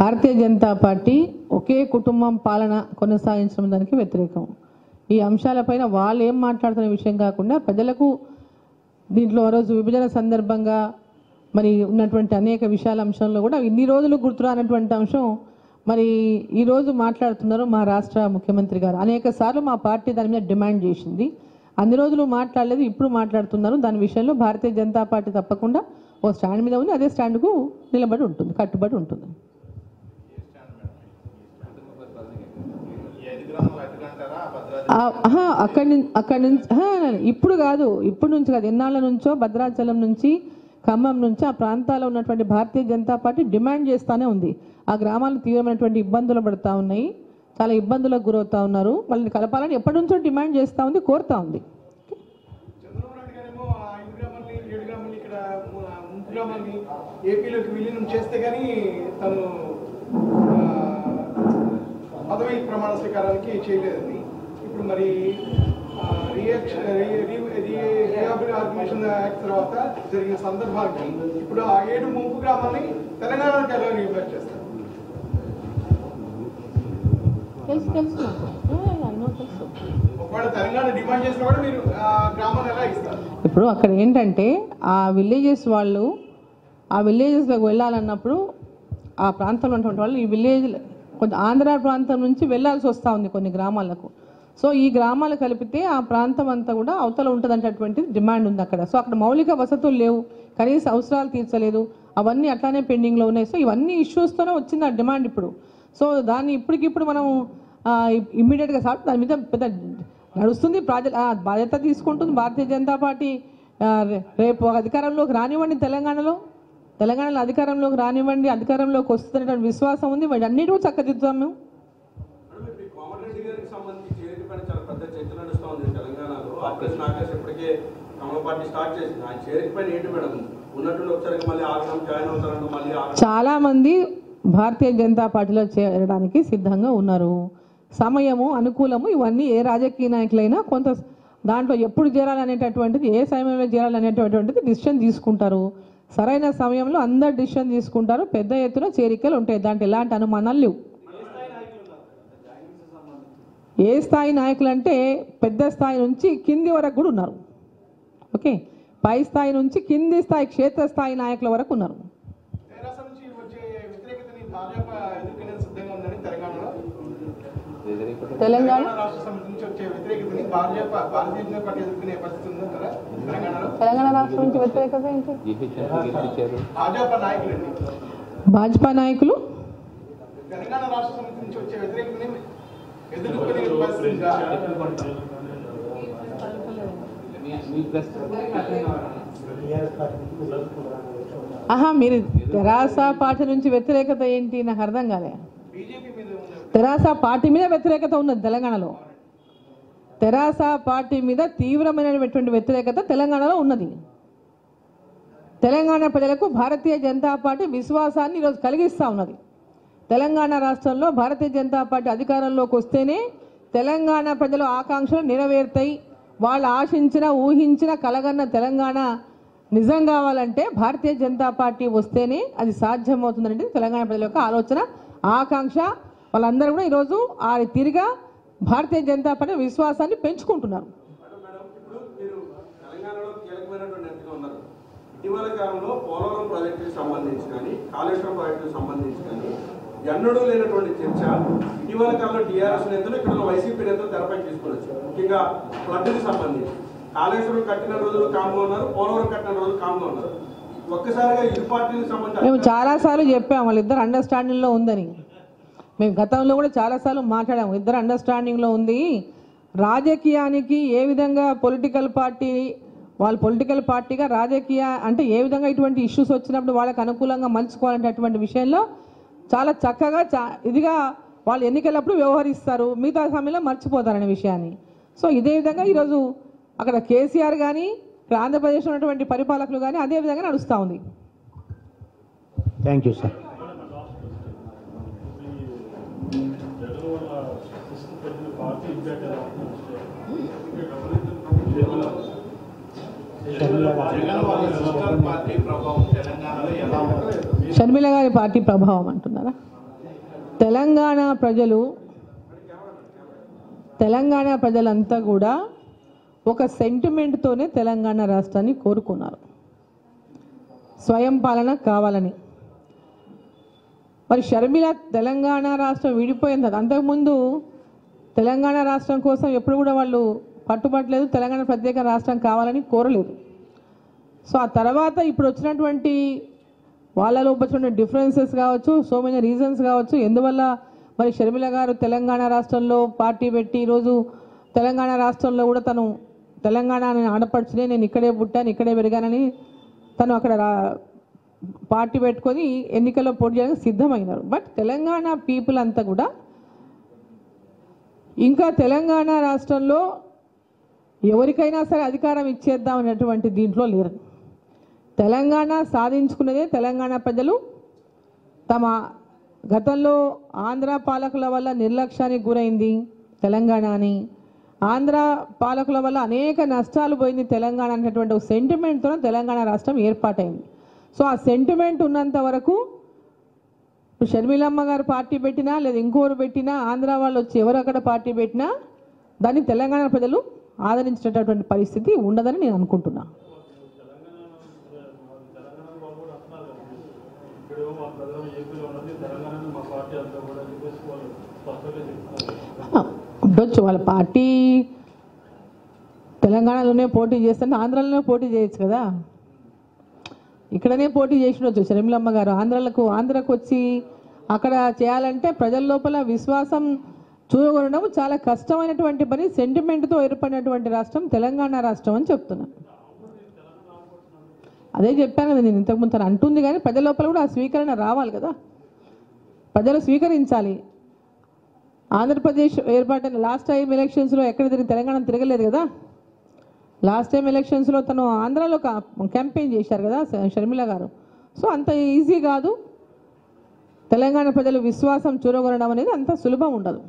Bharatiya Janata party ఒకే కుటుంబం పాలన కొనసాగించడం దానికి వ్యతిరేకం. ఈ అంశాలపైన వాళ్ళు ఏం మాట్లాడుతున్న విషయం కాకుండా ప్రజలకు దీంట్లో ఆ రోజు విభజన సందర్భంగా మరి ఉన్నటువంటి అనేక విషయాల అంశంలో కూడా ఇన్ని రోజులు గుర్తురానటువంటి అంశం మరి ఈరోజు మాట్లాడుతున్నారు మా రాష్ట్ర ముఖ్యమంత్రి గారు. అనేక సార్లు మా పార్టీ దాని మీద డిమాండ్ చేసింది. అన్ని రోజులు మాట్లాడలేదు ఇప్పుడు మాట్లాడుతున్నారు. దాని విషయంలో భారతీయ జనతా పార్టీ తప్పకుండా ఓ స్టాండ్ మీద ఉంది. అదే స్టాండ్కు నిలబడి ఉంటుంది కట్టుబడి ఉంటుంది. అక్కడి నుంచి అక్కడి నుంచి ఇప్పుడు కాదు ఇప్పుడు నుంచి కాదు ఎన్నాళ్ళ నుంచో భద్రాచలం నుంచి ఖమ్మం నుంచి ఆ ప్రాంతాల్లో ఉన్నటువంటి భారతీయ జనతా పార్టీ డిమాండ్ చేస్తానే ఉంది. ఆ గ్రామాలు తీవ్రమైనటువంటి ఇబ్బందులు పడుతూ ఉన్నాయి. చాలా ఇబ్బందులకు గురవుతా ఉన్నారు. వాళ్ళని కలపాలని ఎప్పటి నుంచో డిమాండ్ చేస్తూ ఉంది కోరుతా ఉంది. ఏపీలోకి విలీనం చేస్తే కానీ తను పదవి ప్రమాణ స్వీకారానికి చేయలేదని ఇప్పుడు మరి రియాక్షన్ రీఆర్గనైజేషన్ యాక్ట్ తర్వాత జరిగిన సందర్భానికి ఇప్పుడు ఆ ఏడు ముంపు గ్రామాలని తెలంగాణకి ఎలా రీఫర్ చేస్తారు? తెలుసు తెలుసు నాకు. ఏ, అన్నో తెలుసు. ఒకవేళ తెలంగాణ డిమాండ్ చేసినా కూడా మీరు ఆ గ్రామాన్ని ఎలా ఇస్తారు? ఇప్పుడు అక్కడ ఏంటంటే ఆ విలేజెస్ వాళ్ళు ఆ విలేజెస్లోకి వెళ్ళాలన్నప్పుడు ఆ ప్రాంతంలో ఉన్నటువంటి వాళ్ళు ఈ విలేజ్ కొంచెం ఆంధ్ర ప్రాంతం నుంచి వెళ్ళాల్సి వస్తూ ఉంది కొన్ని గ్రామాలకు. సో ఈ గ్రామాలు కలిపితే ఆ ప్రాంతం అంతా కూడా అవతల ఉంటుందంటటువంటి డిమాండ్ ఉంది అక్కడ. సో అక్కడ మౌలిక వసతులు లేవు. కనీస అవసరాలు తీర్చలేదు. అవన్నీ అట్లానే పెండింగ్లో ఉన్నాయి. సో ఇవన్నీ ఇష్యూస్తోనే వచ్చింది ఆ డిమాండ్ ఇప్పుడు. సో దాన్ని ఇప్పటికిప్పుడు మనం ఇమ్మీడియట్గా సార్ దాని మీద పెద్ద నడుస్తుంది ప్రాజెక్ట్ బాధ్యత తీసుకుంటుంది భారతీయ జనతా పార్టీ. రే- రేపు అధికారంలోకి రానివ్వండి తెలంగాణలో. తెలంగాణలో అధికారంలోకి రానివ్వండి అధికారంలోకి వస్తున్నటువంటి విశ్వాసం ఉంది. వాటి అన్నిటి చక్కదిద్దాం మేము. చాలా మంది భారతీయ జనతా పార్టీలో చేరడానికి సిద్ధంగా ఉన్నారు. సమయము అనుకూలము ఇవన్నీ ఏ రాజకీయ నాయకులైనా కొంత దాంట్లో ఎప్పుడు చేరాలనేటటువంటిది ఏ సమయంలో చేరాలనేటటువంటిది డిసిషన్ తీసుకుంటారు. సరైన సమయంలో అందరు డిసిషన్ తీసుకుంటారు. పెద్ద ఎత్తున చేరికలు ఉంటాయి. దాంట్లో ఎలాంటి అనుమానాలు లేవు. ఏ స్థాయి నాయకులు అంటే పెద్ద స్థాయి నుంచి కింది వరకు కూడా ఉన్నారు. ఓకే? పై స్థాయి నుంచి కింది స్థాయి క్షేత్రస్థాయి నాయకుల వరకు ఉన్నారు. తెలంగాణ తెలంగాణ రాష్ట్ర నుంచి ఏంటి? భాజపా నాయకులు? ఆహా మీరు తెరాస పార్టీ నుంచి వ్యతిరేకత ఏంటి? నాకు అర్థం కాలే. బీజేపీ మీద ఉన్న తెరాస పార్టీ మీద వ్యతిరేకత ఉన్నది తెలంగాణలో. తెరాస పార్టీ మీద తీవ్రమైనటువంటి వ్యతిరేకత తెలంగాణలో ఉన్నది. తెలంగాణ ప్రజలకు భారతీయ జనతా పార్టీ విశ్వాసాన్ని ఈరోజు కలిగిస్తూ ఉన్నది. తెలంగాణ రాష్ట్రంలో భారతీయ జనతా పార్టీ అధికారంలోకి వస్తేనే తెలంగాణ ప్రజల ఆకాంక్షలు నెరవేరుతాయి. వాళ్ళు ఆశించిన ఊహించిన కలగన్న తెలంగాణ నిజం కావాలంటే భారతీయ జనతా పార్టీ వస్తేనే అది సాధ్యమవుతుందంటే తెలంగాణ ప్రజల యొక్క ఆలోచన ఆకాంక్ష. వాళ్ళందరూ కూడా ఈరోజు ఆ తిరిగా భారతీయ జనతా పార్టీ విశ్వాసాన్ని పెంచుకుంటున్నారు. ఇటీవల కాలంలో పోలవరం ప్రాజెక్టుకి సంబంధించి కానీ కాళేశ్వరం ప్రాజెక్టుకి సంబంధించి కానీ ఎన్నడూ లేనటువంటి చర్చ. ఇటీవల కాలంలో టీఆర్ఎస్ నేతలు ఇక్కడ వైసీపీ నేతలు తెరపై తీసుకొని వచ్చారు. ముఖ్యంగా ఫ్లడ్కి సంబంధించి. కాళేశ్వరం కట్టిన రోజులు కామ్గా ఉన్నారు పోలవరం కట్టిన రోజులు కామ్గా ఉన్నారు. ఒక్కసారిగా ఇరు పార్టీలకు సంబంధించి మేము చాలాసార్లు చెప్పాము వాళ్ళిద్దరు అండర్స్టాండింగ్లో ఉందని. మేము గతంలో కూడా చాలాసార్లు మాట్లాడాము. ఇద్దరు అండర్స్టాండింగ్లో ఉంది. రాజకీయానికి ఏ విధంగా పొలిటికల్ పార్టీ వాళ్ళు పొలిటికల్ పార్టీగా రాజకీయ అంటే ఏ విధంగా ఇటువంటి ఇష్యూస్ వచ్చినప్పుడు వాళ్ళకి అనుకూలంగా మలుచుకోవాలనేటటువంటి విషయంలో చాలా చక్కగా చా ఇదిగా వాళ్ళు ఎన్నికలప్పుడు వ్యవహరిస్తారు. మిగతా సమయంలో మర్చిపోతారనే విషయాన్ని. సో ఇదే విధంగా ఈరోజు అక్కడ కేసీఆర్ కానీ ఇక్కడ ఆంధ్రప్రదేశ్లో ఉన్నటువంటి పరిపాలకులు కానీ అదే విధంగా నడుస్తూ ఉంది. థ్యాంక్ యూ సార్ షర్మిల గారి పార్టీ ప్రభావం అంటున్నారా? తెలంగాణ ప్రజలు తెలంగాణ ప్రజలంతా కూడా ఒక సెంటిమెంట్తోనే తెలంగాణ రాష్ట్రాన్ని కోరుకున్నారు. స్వయం పాలన కావాలని. మరి షర్మిల తెలంగాణ రాష్ట్రం విడిపోయింది. తర్వాత అంతకుముందు తెలంగాణ రాష్ట్రం కోసం ఎప్పుడు కూడా వాళ్ళు పట్టుబట్టలేదు. తెలంగాణ ప్రత్యేక రాష్ట్రం కావాలని కోరలేదు. సో ఆ తర్వాత ఇప్పుడు వచ్చినటువంటి వాళ్ళలో వచ్చిన డిఫరెన్సెస్ కావచ్చు సో మెనీ రీజన్స్ కావచ్చు ఎందువల్ల మరి షర్మిల గారు తెలంగాణ రాష్ట్రంలో పార్టీ పెట్టి ఈరోజు తెలంగాణ రాష్ట్రంలో కూడా తను తెలంగాణ ఆడపడుచునే నేను ఇక్కడే పుట్టాను ఇక్కడే పెరిగానని తను అక్కడ రా- పార్టీ పెట్టుకొని ఎన్నికల్లో పోటీ చేయడానికి సిద్ధమైనారు. బట్ తెలంగాణ పీపుల్ అంతా కూడా ఇంకా తెలంగాణ రాష్ట్రంలో ఎవరికైనా సరే అధికారం ఇచ్చేద్దాం అనేటువంటి దీంట్లో లేరు. తెలంగాణ సాధించుకున్నదే తెలంగాణ ప్రజలు. తమ గతంలో ఆంధ్ర పాలకుల వల్ల నిర్లక్ష్యానికి గురైంది తెలంగాణ అని. ఆంధ్ర పాలకుల వల్ల అనేక నష్టాలు పోయింది తెలంగాణ అనేటువంటి ఒక సెంటిమెంట్తో తెలంగాణ రాష్ట్రం ఏర్పాటైంది. సో ఆ సెంటిమెంట్ ఉన్నంత వరకు ఇప్పుడు షర్మిలమ్మ గారు పార్టీ పెట్టినా లేదా ఇంకోరు పెట్టినా ఆంధ్ర వాళ్ళు వచ్చి ఎవరు అక్కడ పార్టీ పెట్టినా దాన్ని తెలంగాణ ప్రజలు ఆదరించేటటువంటి పరిస్థితి ఉండదని నేను అనుకుంటున్నా. ఉండొచ్చు వాళ్ళ పార్టీ తెలంగాణలోనే పోటీ చేస్తే ఆంధ్రాలోనే పోటీ చేయొచ్చు కదా. ఇక్కడనే పోటీ చేసినవచ్చు షర్మిలమ్మ గారు ఆంధ్రాలకు ఆంధ్రకు వచ్చి అక్కడ చేయాలంటే ప్రజల లోపల విశ్వాసం చూడగొనడం చాలా కష్టమైనటువంటి పని సెంటిమెంట్తో ఏర్పడినటువంటి రాష్ట్రం తెలంగాణ రాష్ట్రం అని చెప్తున్నాను అదే చెప్పాను కదా నేను ఇంతకుముందు తను అంటుంది కానీ ప్రజల లోపల కూడా ఆ స్వీకరణ రావాలి కదా. ప్రజలు స్వీకరించాలి. ఆంధ్రప్రదేశ్ ఏర్పాటైన లాస్ట్ టైం ఎలక్షన్స్లో ఎక్కడ తిరిగి తెలంగాణ తిరగలేదు కదా. లాస్ట్ టైం ఎలక్షన్స్లో తను ఆంధ్రాలో క్యాంపెయిన్ చేశారు కదా షర్మిల గారు. సో అంత ఈజీ కాదు. తెలంగాణ ప్రజలు విశ్వాసం చూరగొనడం అనేది అంత సులభం ఉండదు.